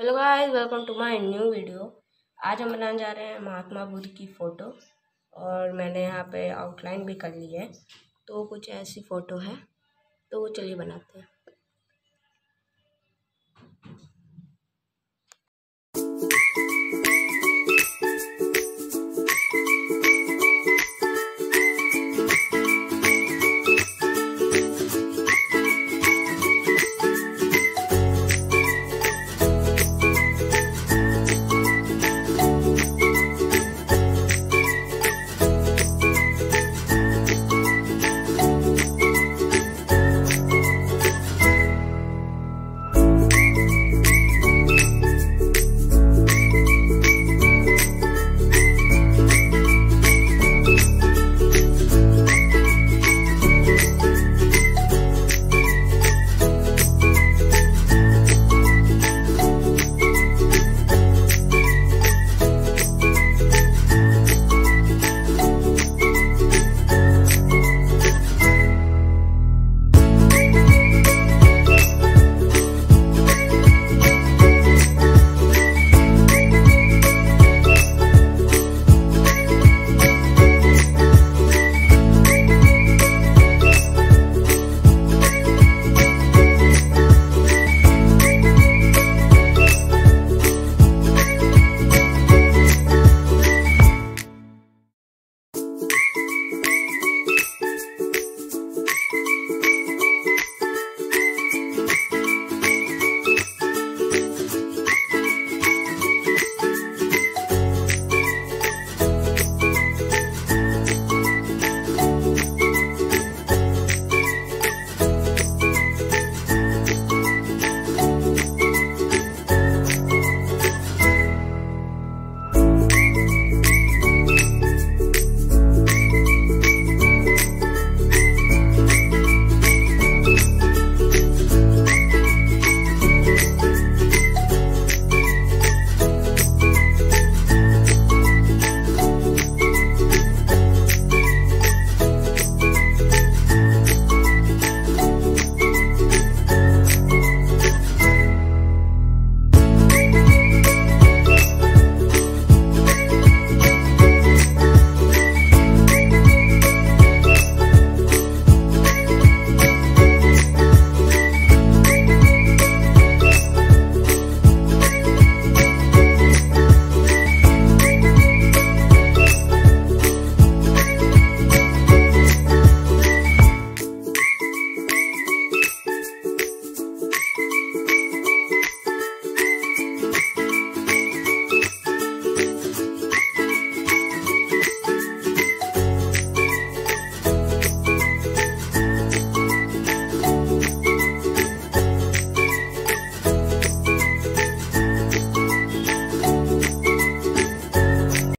Hello guys, welcome to my new video. आज हम बनाने जा रहे हैं महात्मा बुद्ध की फ़ोटो, और मैंने यहाँ पे आउटलाइन भी कर ली है। तो कुछ ऐसी फ़ोटो है तो चलिए बनाते हैं।